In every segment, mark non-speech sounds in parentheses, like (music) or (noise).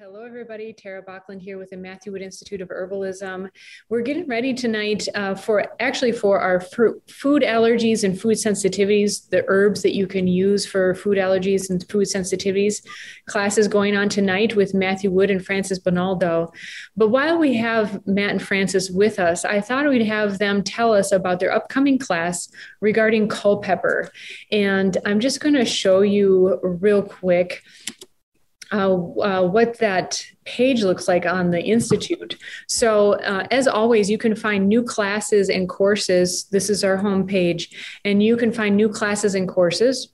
Hello, everybody. Tara Bachland here with the Matthew Wood Institute of Herbalism. We're getting ready tonight uh, for actually for our food allergies and food sensitivities, the herbs that you can use for food allergies and food sensitivities. Class is going on tonight with Matthew Wood and Francis Bonaldo. But while we have Matt and Francis with us, I thought we'd have them tell us about their upcoming class regarding Culpeper. And I'm just going to show you real quick uh, uh, what that page looks like on the Institute. So, uh, as always, you can find new classes and courses. This is our homepage, and you can find new classes and courses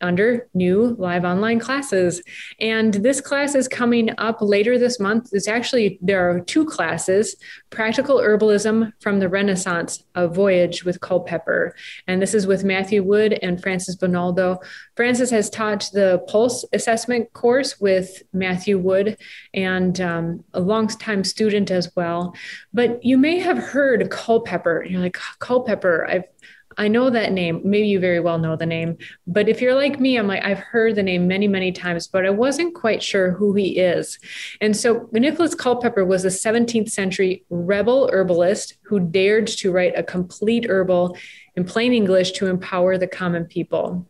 under new live online classes. And this class is coming up later this month. It's actually, there are two classes Practical Herbalism from the Renaissance, a voyage with Culpeper. And this is with Matthew Wood and Francis Bonaldo. Francis has taught the pulse assessment course with Matthew Wood and um, a long-time student as well. But you may have heard Culpeper. You're like, Culpeper, I've I know that name. Maybe you very well know the name. But if you're like me, I'm like, I've heard the name many, many times, but I wasn't quite sure who he is. And so Nicholas Culpeper was a 17th century rebel herbalist who dared to write a complete herbal in plain English to empower the common people.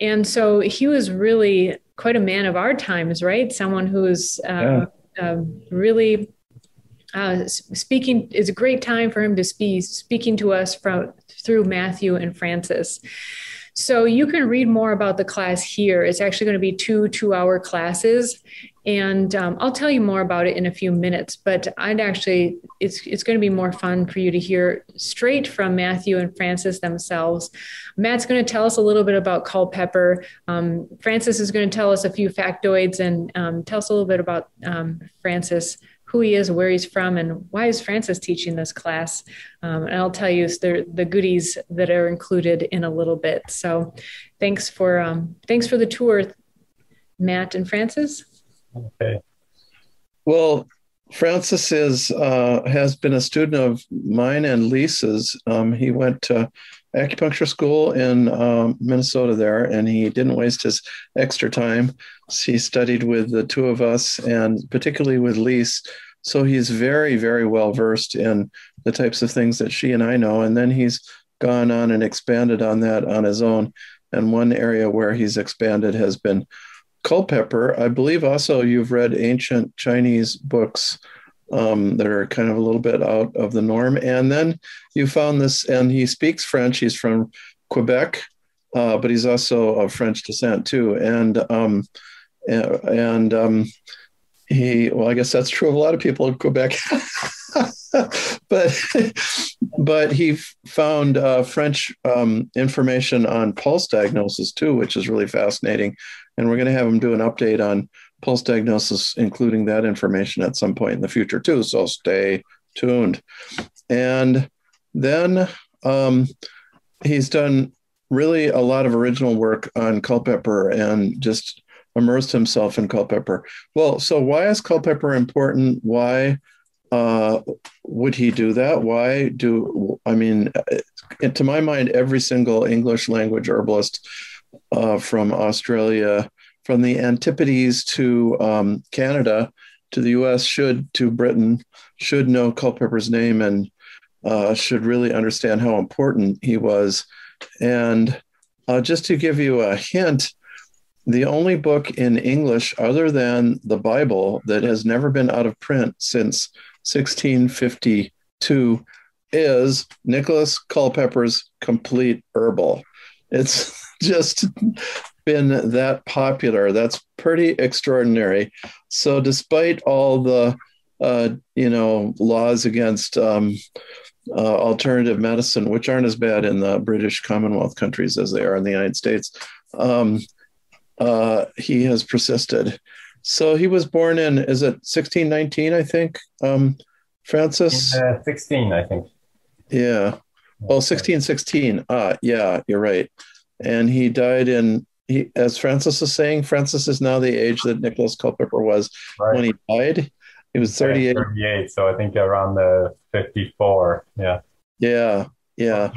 And so he was really quite a man of our times, right? Someone who's uh, yeah. uh, really uh, speaking is a great time for him to be speaking to us from through Matthew and Francis. So you can read more about the class here. It's actually going to be two two hour classes, and um, I'll tell you more about it in a few minutes. But I'd actually it's it's going to be more fun for you to hear straight from Matthew and Francis themselves. Matt's going to tell us a little bit about Culpeper. Um, Francis is going to tell us a few factoids and um, tell us a little bit about um, Francis who he is, where he's from, and why is Francis teaching this class. Um, and I'll tell you the goodies that are included in a little bit. So thanks for um, thanks for the tour, Matt and Francis. Okay. Well, Francis is uh, has been a student of mine and Lisa's. Um, he went to acupuncture school in um, Minnesota there, and he didn't waste his extra time. He studied with the two of us, and particularly with Lise. So he's very, very well versed in the types of things that she and I know. And then he's gone on and expanded on that on his own. And one area where he's expanded has been Culpeper. I believe also you've read ancient Chinese books um, that are kind of a little bit out of the norm. And then you found this, and he speaks French. He's from Quebec, uh, but he's also of French descent too. And um, and um, he, well, I guess that's true of a lot of people in Quebec. (laughs) but but he found uh, French um, information on pulse diagnosis too, which is really fascinating. And we're going to have him do an update on pulse diagnosis, including that information at some point in the future too. So stay tuned. And then um, he's done really a lot of original work on Culpeper and just immersed himself in Culpeper. Well, so why is Culpeper important? Why uh, would he do that? Why do I mean? Uh, to my mind, every single English language herbalist uh, from Australia from the Antipodes to um, Canada to the US should to Britain should know Culpeper's name and uh, should really understand how important he was. And uh, just to give you a hint, the only book in English other than the Bible that has never been out of print since 1652 is Nicholas Culpeper's Complete Herbal. It's (laughs) just been that popular. That's pretty extraordinary. So, despite all the uh, you know laws against um, uh, alternative medicine, which aren't as bad in the British Commonwealth countries as they are in the United States, um, uh, he has persisted. So he was born in is it 1619? I think. Um, Francis. Uh, 16, I think. Yeah. Well, 1616. Ah, yeah, you're right. And he died in he, as Francis is saying, Francis is now the age that Nicholas Culpeper was right. when he died. He was 38. 38, so I think around the 54. Yeah. Yeah. Yeah.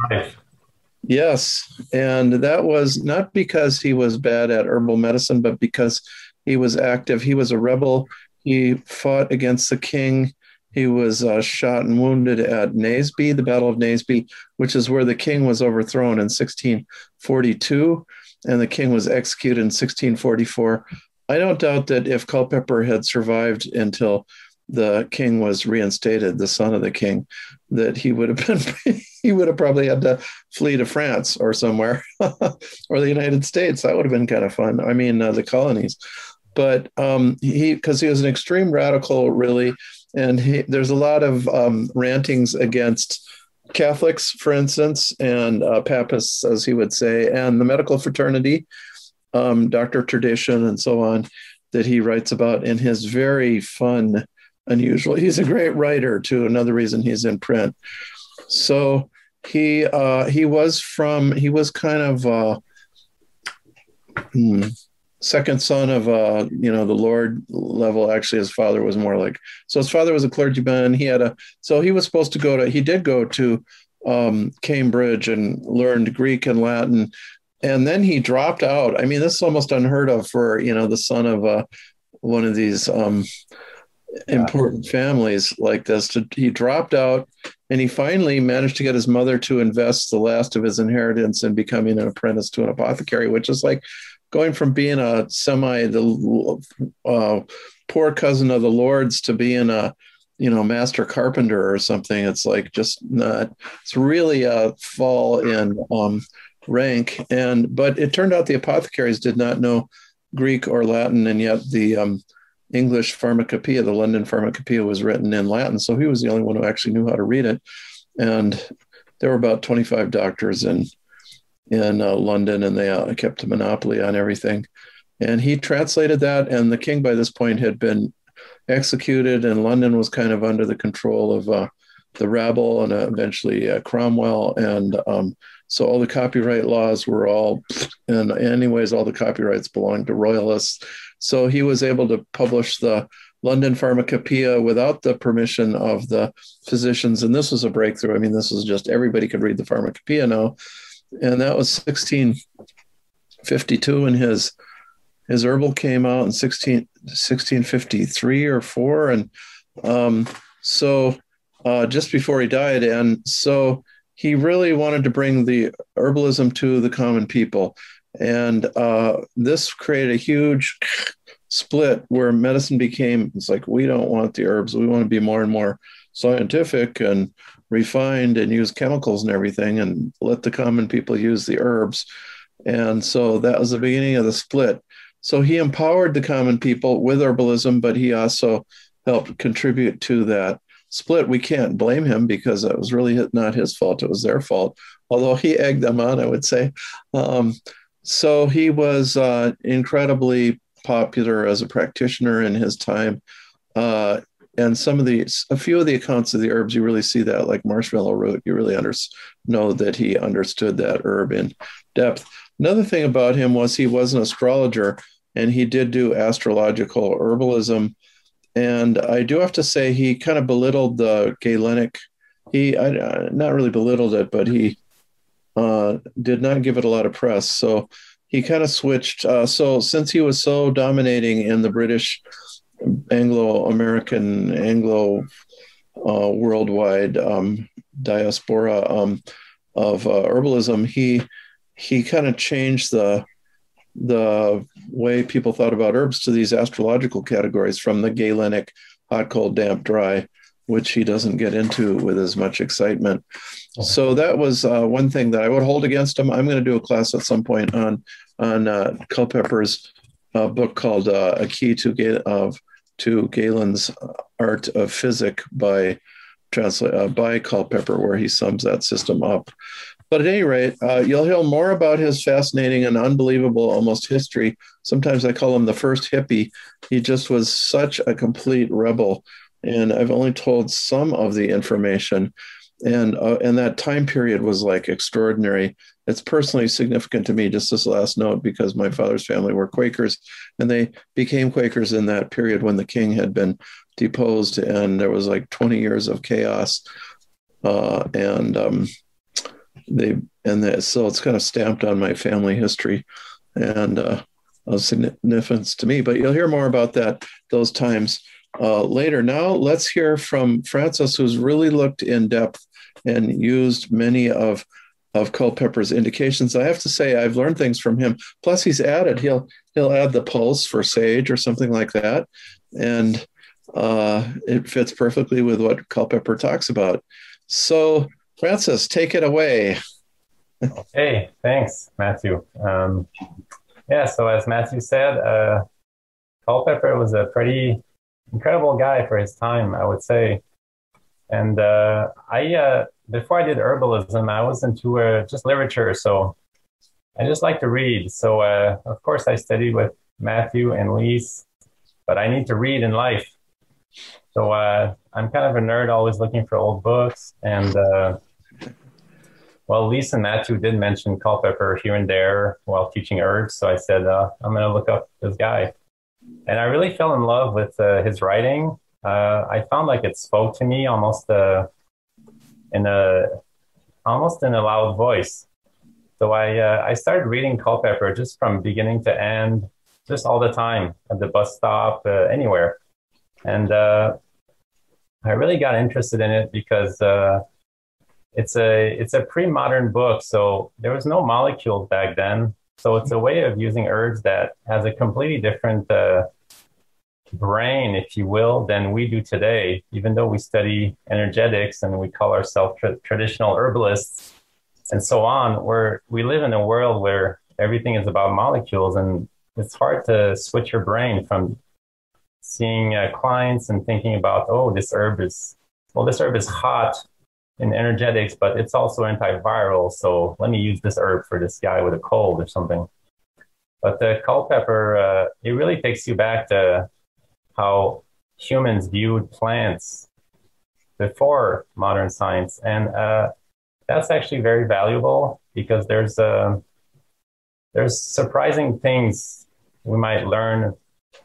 Yes. And that was not because he was bad at herbal medicine, but because He was active. He was a rebel. He fought against the king. He was uh, shot and wounded at Naseby, the Battle of Naseby, which is where the king was overthrown in 1642, and the king was executed in 1644. I don't doubt that if Culpeper had survived until the king was reinstated, the son of the king, that he would have (laughs) been he would have probably had to flee to France or somewhere (laughs) or the United States. That would have been kind of fun. I mean, uh, the colonies. But um, he, because he was an extreme radical, really, and he, there's a lot of um, rantings against Catholics, for instance, and uh, Papists, as he would say, and the medical fraternity, um, Doctor Tradition, and so on, that he writes about in his very fun unusual. He's a great writer too. Another reason he's in print. So he uh, he was from he was kind of uh, hmm, second son of uh, you know the Lord level. Actually, his father was more like so. His father was a clergyman. He had a so he was supposed to go to he did go to um, Cambridge and learned Greek and Latin. And then he dropped out. I mean, this is almost unheard of for you know the son of uh, one of these um, yeah. important families like this. To, he dropped out and he finally managed to get his mother to invest the last of his inheritance in becoming an apprentice to an apothecary, which is like going from being a semi the uh, poor cousin of the Lord's to being a you know master carpenter or something. It's like just not. It's really a fall in um, rank. And but it turned out the apothecaries did not know Greek or Latin, and yet the um, English Pharmacopoeia, the London Pharmacopoeia was written in Latin. So he was the only one who actually knew how to read it. And there were about 25 doctors in, in uh, London, and they uh, kept a monopoly on everything. And he translated that, and the king by this point had been executed, and London was kind of under the control of uh, the rabble and uh, eventually uh, Cromwell. And um, so all the copyright laws were all, and anyways, all the copyrights belonged to royalists. So he was able to publish the London Pharmacopoeia without the permission of the physicians. And this was a breakthrough. I mean, this was just everybody could read the Pharmacopoeia now. And that was 1652 and his his herbal came out in 16, 1653 or four. And um, so uh, just before he died. And so he really wanted to bring the herbalism to the common people. And uh, this created a huge split where medicine became it's like, we don't want the herbs. We want to be more and more scientific and refined and use chemicals and everything and let the common people use the herbs. And so that was the beginning of the split. So he empowered the common people with herbalism, but he also helped contribute to that split. We can't blame him because it was really not his fault. It was their fault. Although he egged them on, I would say. Um, so he was uh, incredibly popular as a practitioner in his time. Uh, and some of the, a few of the accounts of the herbs, you really see that, like marshmallow root, you really under, know that he understood that herb in depth. Another thing about him was he was an astrologer and he did do astrological herbalism. And I do have to say, he kind of belittled the Galenic. He, I, not really belittled it, but he uh, did not give it a lot of press. So he kind of switched. Uh, so since he was so dominating in the British, Anglo American, Anglo uh, worldwide um, diaspora um, of uh, herbalism, he he kind of changed the the way people thought about herbs to these astrological categories from the Galenic hot, cold, damp, dry which he doesn't get into with as much excitement. Okay. So that was uh, one thing that I would hold against him. I'm going to do a class at some point on on uh, Culpeper's uh, book called uh, "A Key to Ga- of to Galen's Art of Physic" by translate uh, by Culpeper, where he sums that system up. But at any rate, uh, you'll hear more about his fascinating and unbelievable almost history. Sometimes I call him the first hippie. He just was such a complete rebel and I've only told some of the information. And uh, and that time period was like extraordinary. It's personally significant to me. Just this last note, because my father's family were Quakers, and they became Quakers in that period when the king had been deposed, and there was like 20 years of chaos. Uh, and um, they and that, so it's kind of stamped on my family history, and uh, of significance to me. But you'll hear more about that those times uh, later. Now let's hear from Francis, who's really looked in depth and used many of of Culpeper's indications. I have to say I've learned things from him. Plus, he's added he'll he'll add the pulse for sage or something like that, and uh, it fits perfectly with what Culpeper talks about. So, Francis, take it away. hey, thanks, Matthew. Um, yeah, so as Matthew said, uh, Culpeper was a pretty incredible guy for his time, I would say. And uh, I, uh, before I did herbalism, I was into uh, just literature. So I just like to read. So uh, of course, I studied with Matthew and Lise, but I need to read in life. So uh, I'm kind of a nerd, always looking for old books. And uh, well, Lise and Matthew did mention Culpeper here and there while teaching herbs. So I said, I'm going to look up this guy. And I really fell in love with his writing uh, I found like it spoke to me almost uh, in a almost in a loud voice. So I uh, I started reading Culpeper just from beginning to end, just all the time at the bus stop, uh, anywhere, and uh, I really got interested in it because uh, it's a it's a pre-modern book, so there was no molecules back then. So it's a way of using herbs that has a completely different brain, if you will, than we do today. Even though we study energetics and we call ourselves tra- traditional herbalists and so on, where we live in a world where everything is about molecules, and it's hard to switch your brain from seeing uh, clients and thinking about, oh, this herb is well, this herb is hot in energetics, but it's also antiviral. So let me use this herb for this guy with a cold or something. But the Culpeper, uh, it really takes you back to how humans viewed plants before modern science. And uh, that's actually very valuable because there's uh, there's surprising things we might learn.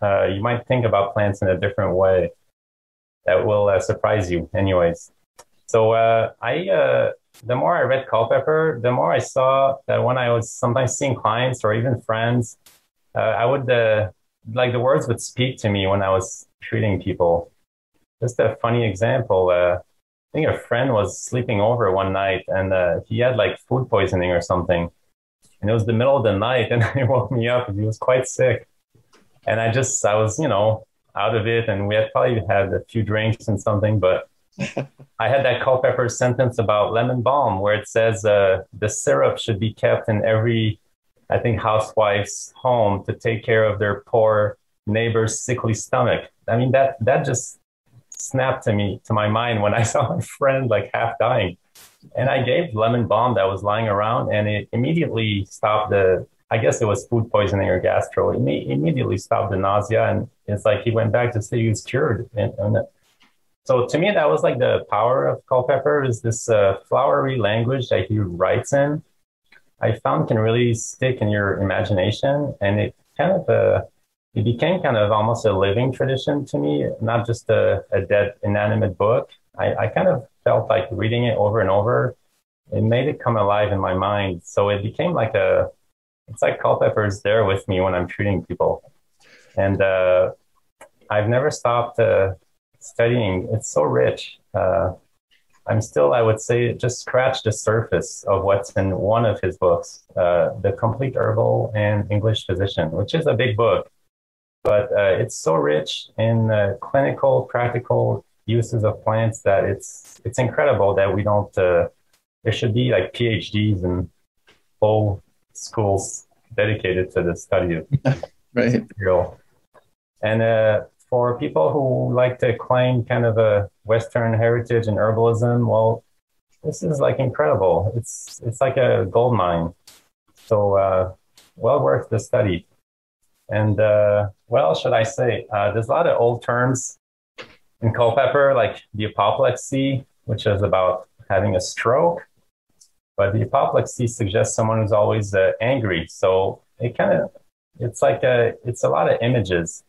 Uh, you might think about plants in a different way that will uh, surprise you, anyways. So uh, I, uh, the more I read Culpeper, the more I saw that when I was sometimes seeing clients or even friends, I would like the words would speak to me when I was treating people. Just a funny example. Uh, I think a friend was sleeping over one night and uh, he had like food poisoning or something. And it was the middle of the night and (laughs) he woke me up. He was quite sick. And I just, I was, you know, out of it. And we had probably had a few drinks and something, but (laughs) I had that Culpeper sentence about lemon balm where it says uh, the syrup should be kept in every I think, housewife's home to take care of their poor neighbor's sickly stomach. I mean, that that just snapped to me to my mind when I (laughs) saw my friend like half dying. And I gave lemon balm that was lying around, and it immediately stopped the. I guess it was food poisoning or gastro. It immediately stopped the nausea, and it's like he went back to say he was cured. And, and so to me, that was like the power of Culpeper is this uh, flowery language that he writes in I found can really stick in your imagination. And it kind of, uh, it became kind of almost a living tradition to me, not just a, a dead, inanimate book. I, I kind of felt like reading it over and over. It made it come alive in my mind. So it became like a, it's like Culpeper is there with me when I'm treating people. And uh, I've never stopped uh, studying. It's so rich. Uh, I'm still, I would say, just scratch the surface of what's in one of his books, uh, The Complete Herbal and English Physician, which is a big book. But uh, it's so rich in uh, clinical, practical uses of plants that it's it's incredible that we don't. Uh, there should be like PhDs and whole schools dedicated to the study of (laughs) right. material. And uh, for people who like to claim kind of a Western heritage and herbalism, well, this is like incredible. It's it's like a gold mine. So uh, well worth the study. And uh, should I say? Uh, there's a lot of old terms in Culpeper, like the apoplexy, which is about having a stroke. But the apoplexy suggests someone who's always uh, angry. So it kind of it's like a it's a lot of images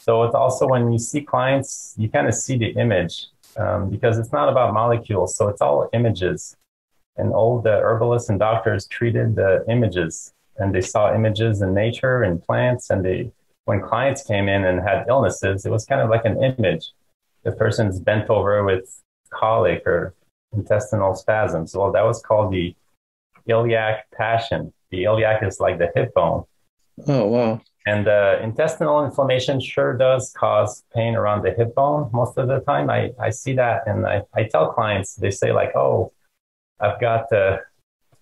so it's also when you see clients, you kind of see the image um, because it's not about molecules. So it's all images. And all the herbalists and doctors treated the images and they saw images in nature and plants. And they, when clients came in and had illnesses, it was kind of like an image. The person's bent over with colic or intestinal spasms. Well, that was called the iliac passion. The iliac is like the hip bone. Oh, wow. And uh, intestinal inflammation sure does cause pain around the hip bone most of the time. I, I see that and I, I tell clients, they say, like, oh, I've got, uh,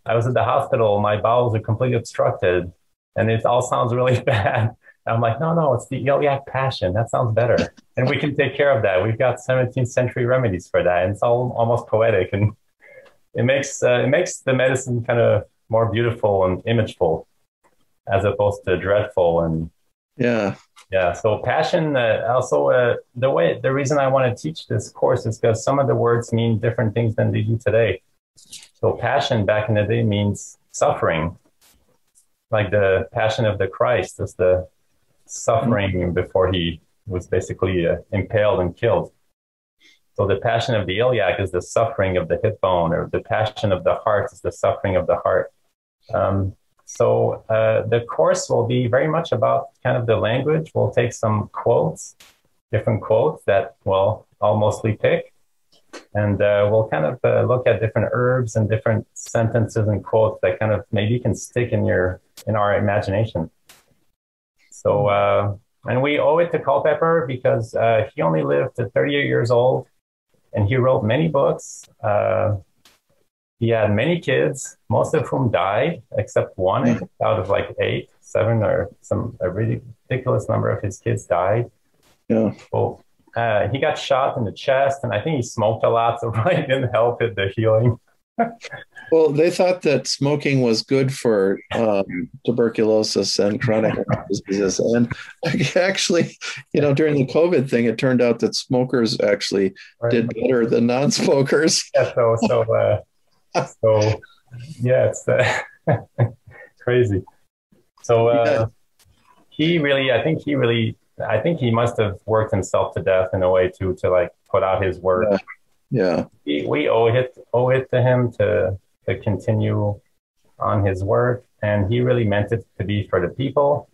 I was at the hospital, my bowels are completely obstructed, and it all sounds really (laughs) bad. I'm like, no, no, it's the iliac passion. That sounds better. And we can take care of that. We've got 17th century remedies for that. And it's all almost poetic. And it makes, uh, it makes the medicine kind of more beautiful and imageful as opposed to dreadful and yeah. Yeah so passion uh, also uh, the way the reason i want to teach this course is because some of the words mean different things than they do today. So passion back in the day means suffering. Like the passion of the christ is the suffering mm-hmm. before he was basically uh, impaled and killed. So the passion of the iliac is the suffering of the hip bone or the passion of the heart is the suffering of the heart. Um, so uh, the course will be very much about kind of the language. We'll take some quotes, different quotes that we'll all mostly pick. And uh, we'll kind of uh, look at different herbs and different sentences and quotes that kind of maybe can stick in your in our imagination. So uh, and we owe it to Culpeper because uh, he only lived to 38 years old, and he wrote many books. He had many kids, most of whom died, except one mm-hmm. out of like eight, seven, or some a ridiculous number of his kids died. Yeah. Well, uh, he got shot in the chest, and I think he smoked a lot, (laughs) so probably didn't help with the healing. (laughs) well, they thought that smoking was good for um, tuberculosis and chronic (laughs) diseases, and actually, you know, during the COVID thing, it turned out that smokers actually right. did better than non-smokers. Yeah, so so uh, (laughs) so yeah, it's uh, (laughs) crazy. So uh, he really, I think he really, I think he must have worked himself to death in a way to to like put out his work. Yeah. yeah. He, we owe it owe it to him to to continue on his work, and he really meant it to be for the people.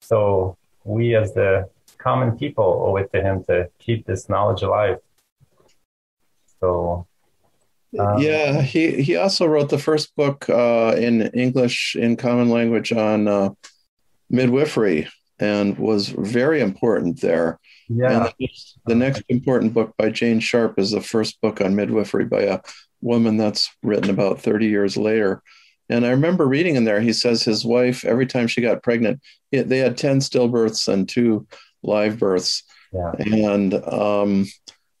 So we, as the common people, owe it to him to keep this knowledge alive. So um, yeah, he he also wrote the first book uh, in English in common language on uh, midwifery and was very important there. Yeah. The next, the next important book by Jane Sharp is the first book on midwifery by a woman that's written about 30 years later. And I remember reading in there, he says his wife, every time she got pregnant, they had 10 stillbirths and two live births. Yeah. And um,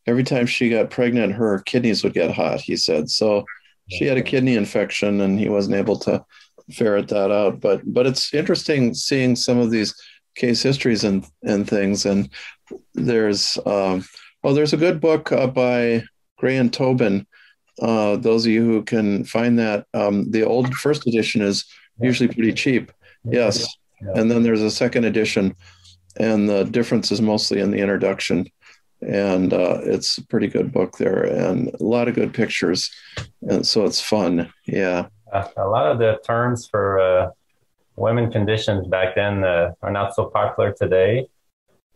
every time she got pregnant, her kidneys would get hot, he said. So she had a kidney infection and he wasn't able to ferret that out. But but it's interesting seeing some of these case histories and, and things. And there's um, well, there's a good book uh, by Graeme Tobyn. Uh, those of you who can find that, um, the old first edition is usually pretty cheap. Yes. And then there's a second edition, and the difference is mostly in the introduction and uh, it's a pretty good book there and a lot of good pictures. And so it's fun. Yeah. Uh, a lot of the terms for uh, women conditions back then uh, are not so popular today.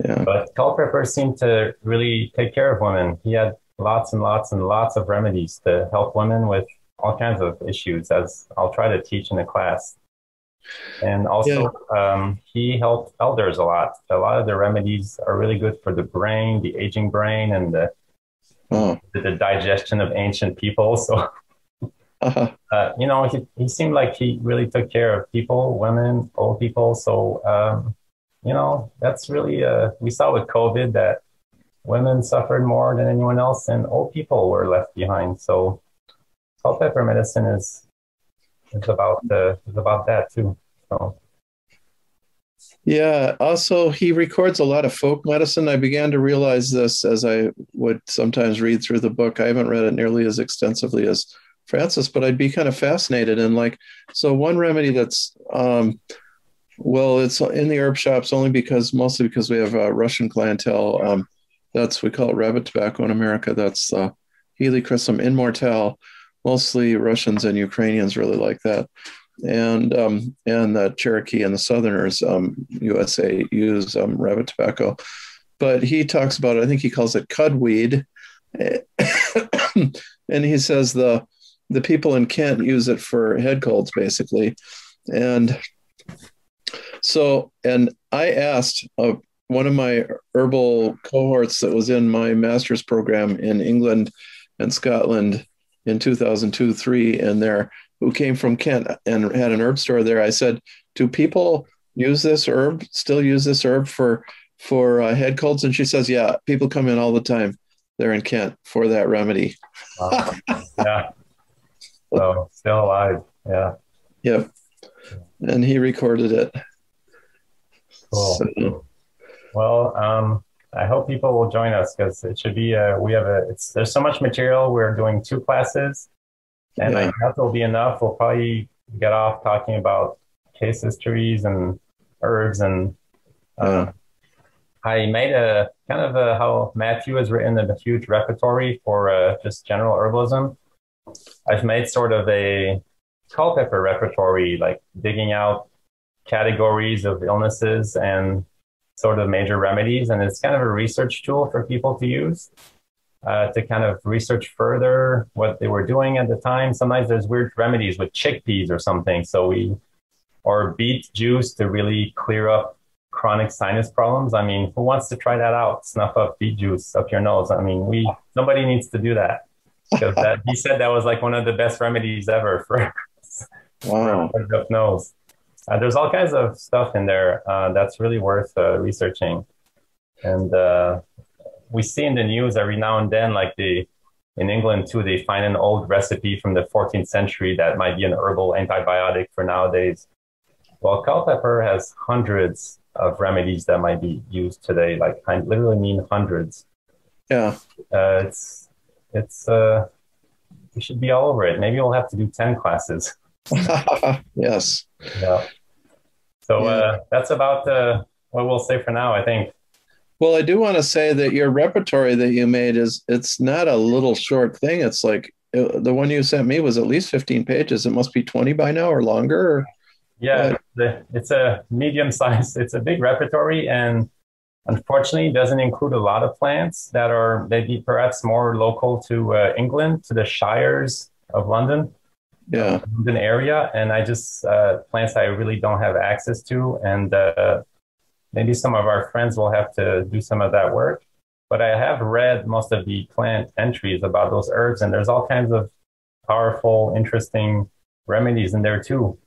Yeah. but culpeper seemed to really take care of women. He had lots and lots and lots of remedies to help women with all kinds of issues as i'll try to teach in the class and also, yeah. um, he helped elders a lot. A lot of the remedies are really good for the brain, the aging brain, and the oh. the, the, digestion of ancient people. (laughs) So, uh-huh. uh, you know, he, he seemed like he really took care of people, women, old people. So, um, you know, that's really, uh, we saw with COVID that women suffered more than anyone else, and old people were left behind. So, Culpeper medicine is it's about the it's about that too. So. Yeah. Also, he records a lot of folk medicine. I began to realize this as I would sometimes read through the book. I haven't read it nearly as extensively as Francis, but I'd be kind of fascinated. And like, so one remedy that's, um, well, it's in the herb shops only because, mostly because we have a Russian clientele. Um, that's, we call it rabbit tobacco in America. That's uh, Helichrysum immortelle mostly Russians and Ukrainians really like that. and um, and the Cherokee and the Southerners, um, USA, use um, rabbit tobacco. But he talks about it. I think he calls it cudweed, (coughs) and he says the the people in Kent use it for head colds, basically. And so, and I asked uh, one of my herbal cohorts that was in my master's program in England and Scotland in 2002 3 and there who came from Kent and had an herb store there. I said, "Do people use this herb? Still use this herb for for uh, head colds?" And she says, "Yeah, people come in all the time. They're in Kent for that remedy." Wow. yeah. So still alive. Yeah. Yep. And he recorded it. Cool. So, well, um, I hope people will join us because it should be. A, we have a. It's there's so much material. We're doing two classes, and yeah. I doubt there'll be enough. We'll probably get off talking about case histories and herbs and. Uh, I made a kind of a, how Matthew has written a huge repertory for uh, just general herbalism. I've made sort of a Culpeper repertory, like digging out categories of illnesses and sort of major remedies. And it's kind of a research tool for people to use uh, to kind of research further what they were doing at the time. Sometimes there's weird remedies with chickpeas or something. So we, or beet juice to really clear up chronic sinus problems. I mean, who wants to try that out? Snuff up beet juice up your nose. I mean, we, nobody needs to do that because that he said that was like one of the best remedies ever for (laughs) wow for nose. Uh, there's all kinds of stuff in there uh, that's really worth uh, researching, and uh, we see in the news every now and then, like the in England too, they find an old recipe from the 14th century that might be an herbal antibiotic for nowadays. Well, Culpeper has hundreds of remedies that might be used today. Like I literally mean hundreds. Yeah, uh, it's it's uh, we should be all over it. Maybe we'll have to do ten classes. (laughs) (laughs) yes. Yeah. So yeah. Uh, that's about uh, what we'll say for now. I think. Well, I do want to say that your repertory that you made is it's not a little short thing. It's like uh, the one you sent me was at least 15 pages. It must be 20 by now or longer. Or, yeah, the, it's a medium (laughs) size. It's a big repertory, and unfortunately, doesn't include a lot of plants that are maybe perhaps more local to uh, England, to the shires of London yeah. London area, and I just uh, plants I really don't have access to, and uh, maybe some of our friends will have to do some of that work. But I have read most of the plant entries about those herbs, and there's all kinds of powerful, interesting remedies in there too.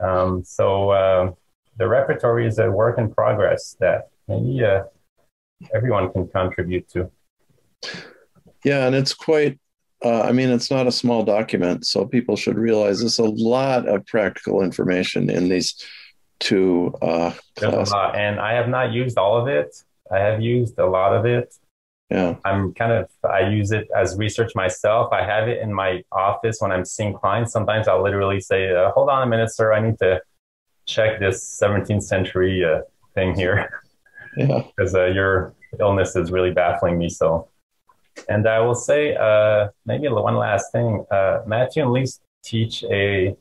Um, so uh, the repertory is a work in progress that maybe uh, everyone can contribute to. Yeah, and it's quite uh, I mean, it's not a small document, so people should realize there's a lot of practical information in these two. Uh, a and I have not used all of it. I have used a lot of it. Yeah, I'm kind of I use it as research myself. I have it in my office when I'm seeing clients. Sometimes I'll literally say, uh, "Hold on a minute, sir. I need to check this 17th century uh, thing here." Yeah, (laughs) because uh, your illness is really baffling me. So and I will say uh, maybe one last thing. Uh, Matthew and Lise teach a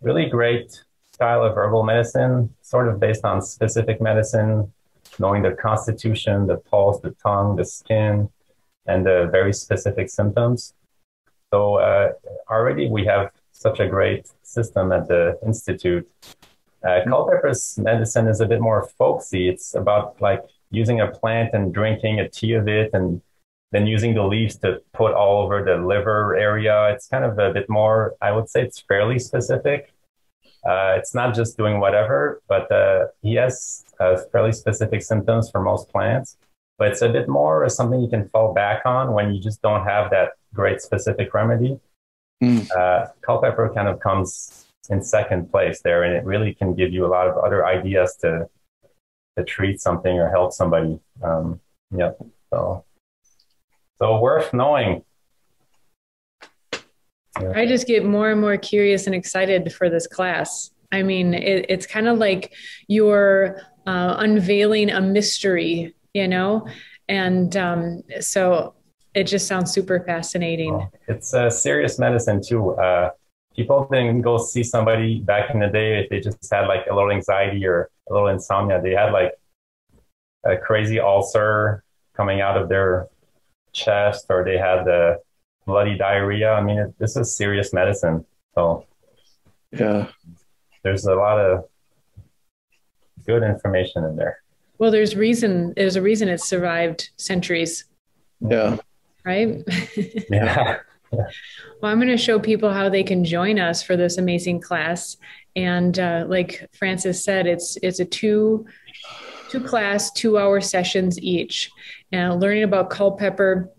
really great style of herbal medicine, sort of based on specific medicine, knowing the constitution, the pulse, the tongue, the skin, and the very specific symptoms. So uh, already we have such a great system at the institute. Uh, Culpeper's medicine is a bit more folksy. It's about like using a plant and drinking a tea of it and then using the leaves to put all over the liver area. It's kind of a bit more, I would say it's fairly specific. Uh, it's not just doing whatever, but uh, he has uh, fairly specific symptoms for most plants. But it's a bit more something you can fall back on when you just don't have that great specific remedy. Mm. Uh, Culpeper kind of comes in second place there, and it really can give you a lot of other ideas to to treat something or help somebody. Um, yep. So so worth knowing. I just get more and more curious and excited for this class. I mean, it, it's kind of like you're uh, unveiling a mystery, you know? And um, so it just sounds super fascinating. Well, it's a serious medicine, too. Uh, people didn't go see somebody back in the day if they just had like a little anxiety or a little insomnia. They had like a crazy ulcer coming out of their chest or they had the bloody diarrhea. I mean, it, this is serious medicine. So, yeah, there's a lot of good information in there. Well, there's reason. There's a reason it's survived centuries. Yeah. Right. (laughs) yeah. Well, I'm going to show people how they can join us for this amazing class. And uh, like Francis said, it's it's a two two class, two hour sessions each, and learning about Culpeper,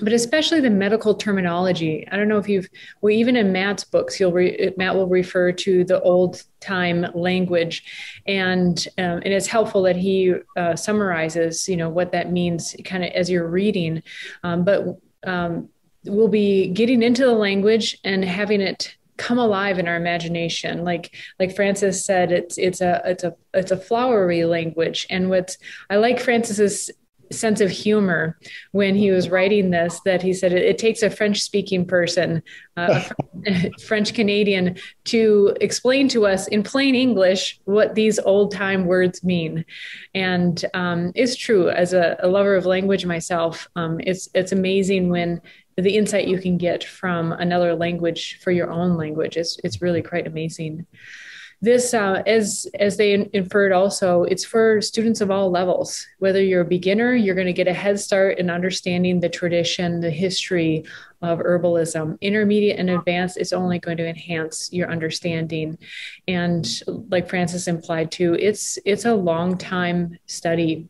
but especially the medical terminology. I don't know if you've, well, even in Matt's books, he'll re, Matt will refer to the old time language, and um, and it's helpful that he uh, summarizes, you know, what that means, kind of as you're reading. Um, but um, we'll be getting into the language and having it come alive in our imagination like like francis said it's it's a it's a it's a flowery language and what's i like francis's sense of humor when he was writing this that he said it, it takes a French speaking person, uh, French (laughs) Canadian, to explain to us in plain English what these old time words mean. And um, it's true, as a, a, lover of language myself, um, it's, it's amazing when the insight you can get from another language for your own language is it's really quite amazing this uh, as as they inferred also it's for students of all levels. Whether you're a beginner you're going to get a head start in understanding the tradition the history of herbalism. Intermediate and advanced is only going to enhance your understanding. And like francis implied too it's it's a long time study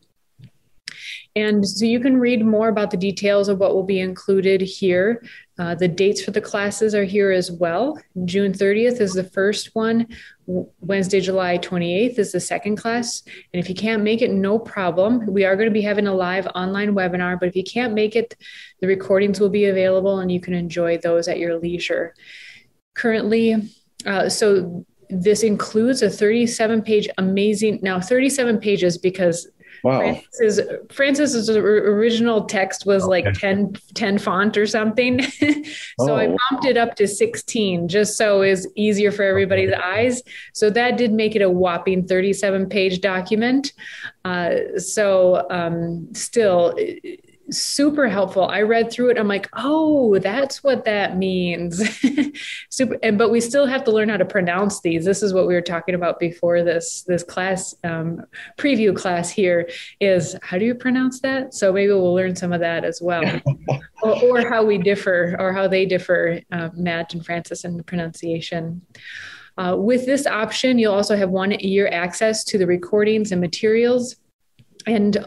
and so you can read more about the details of what will be included here. Uh, the dates for the classes are here as well. June 30th is the first one. Wednesday, July 28th is the second class. And if you can't make it, no problem. We are going to be having a live online webinar, but if you can't make it, the recordings will be available and you can enjoy those at your leisure. Currently, uh, so this includes a 37 page amazing now 37 pages because Wow. Francis's, Francis's original text was like 10, 10 font or something. (laughs) so oh. I bumped it up to 16 just so it's easier for everybody's eyes. So that did make it a whopping 37 page document. Uh, so um, still, super helpful. I read through it. I'm like, oh, that's what that means. (laughs) super. And, but we still have to learn how to pronounce these. This is what we were talking about before this this class um, preview class here. Is how do you pronounce that? So maybe we'll learn some of that as well, (laughs) or, or, how we differ, or how they differ, uh, Matt and Francis, in the pronunciation. Uh, with this option, you'll also have one year access to the recordings and materials. And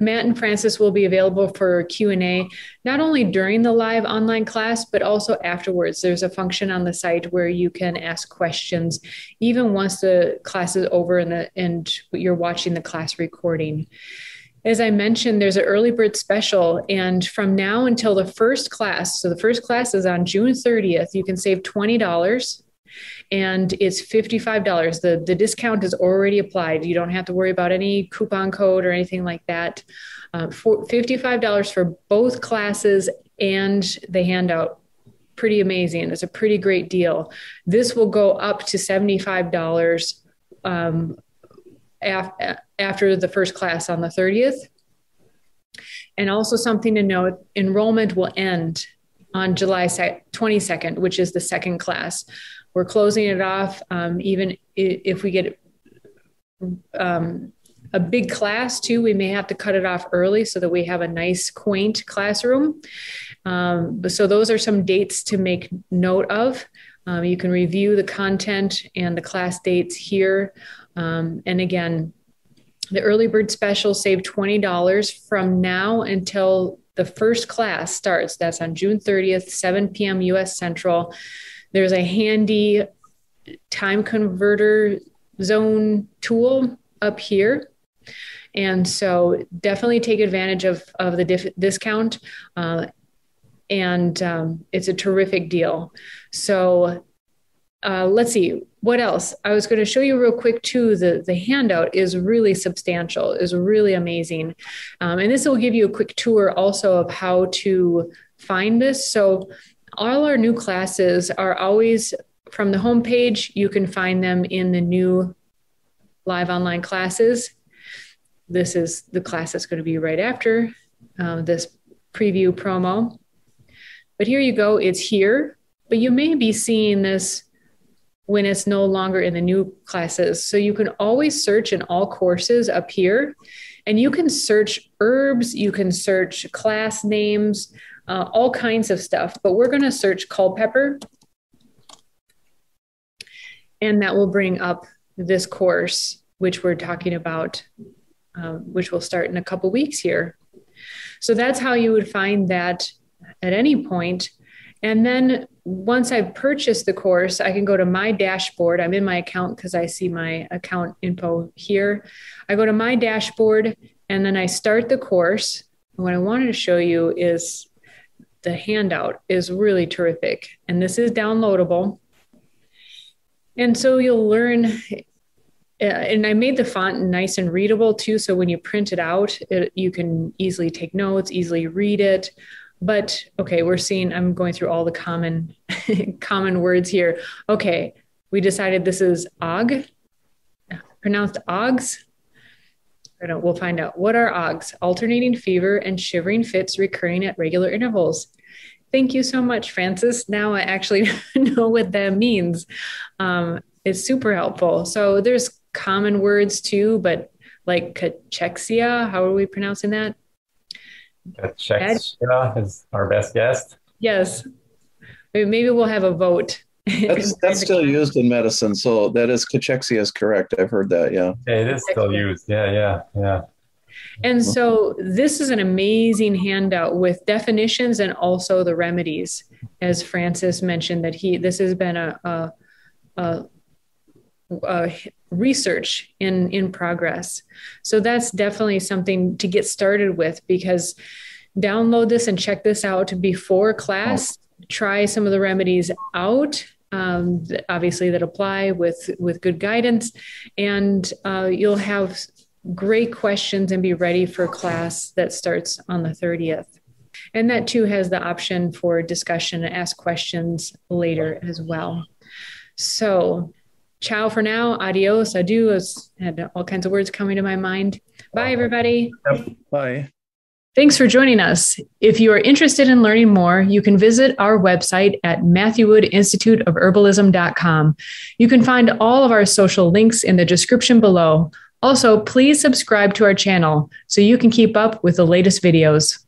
Matt and Francis will be available for Q&A not only during the live online class but also afterwards. There's a function on the site where you can ask questions even once the class is over and the and you're watching the class recording. As I mentioned, there's an early bird special, and from now until the first class, so the first class is on June 30th, you can save $20 and it's $55. The, the discount is already applied. You don't have to worry about any coupon code or anything like that. Uh, for $55 for both classes and the handout. Pretty amazing. It's a pretty great deal. This will go up to $75 um, af- after the first class on the 30th. And also, something to note enrollment will end on July 22nd, which is the second class we're closing it off. Um, even if we get um, a big class too, we may have to cut it off early so that we have a nice, quaint classroom. Um, so those are some dates to make note of. Um, you can review the content and the class dates here. Um, and again, the early bird special save $20 from now until the first class starts. That's on June 30th, 7 p.m. US Central. There's a handy time converter zone tool up here. And so definitely take advantage of, of the discount. Uh, and um, it's a terrific deal. So uh, let's see what else i was going to show you real quick too the, the handout is really substantial is really amazing um, and this will give you a quick tour also of how to find this so all our new classes are always from the homepage. You can find them in the new live online classes. This is the class that's going to be right after uh, this preview promo. But here you go, it's here, but you may be seeing this when it's no longer in the new classes. So you can always search in all courses up here, and you can search herbs, you can search class names, uh, all kinds of stuff. But we're going to search Culpeper, and that will bring up this course, which we're talking about, uh, which will start in a couple weeks here. So that's how you would find that at any point. And then once I've purchased the course, I can go to my dashboard. I'm in my account because I see my account info here. I go to my dashboard and then I start the course. And what I wanted to show you is the handout is really terrific. And this is downloadable. And so you'll learn, uh, and I made the font nice and readable too. So when you print it out, it, you can easily take notes, easily read it. But okay, we're seeing, I'm going through all the common, (laughs) common words here. Okay, we decided this is og, pronounced ogs. I don't, we'll find out. What are OGs? Alternating fever and shivering fits recurring at regular intervals. Thank you so much, Francis. Now I actually (laughs) know what that means. Um, it's super helpful. So there's common words too, but like cachexia, how are we pronouncing that? Cachexia is our best guest. Yes. Maybe we'll have a vote. That's, (laughs) that's still used in medicine. So that is cachexia is correct. I've heard that. Yeah. yeah it is still used. Yeah. Yeah. Yeah. And so this is an amazing handout with definitions and also the remedies, as Francis mentioned that he this has been a, a, a, a research in in progress. So that's definitely something to get started with because download this and check this out before class. Oh. Try some of the remedies out um, obviously that apply with with good guidance and uh, you'll have great questions and be ready for class that starts on the 30th. And that too has the option for discussion and ask questions later as well. So, ciao for now. Adios. adios. Had all kinds of words coming to my mind. Bye, everybody. Yep. Bye. Thanks for joining us. If you are interested in learning more, you can visit our website at matthewwoodinstituteofherbalism.com. You can find all of our social links in the description below. Also, please subscribe to our channel so you can keep up with the latest videos.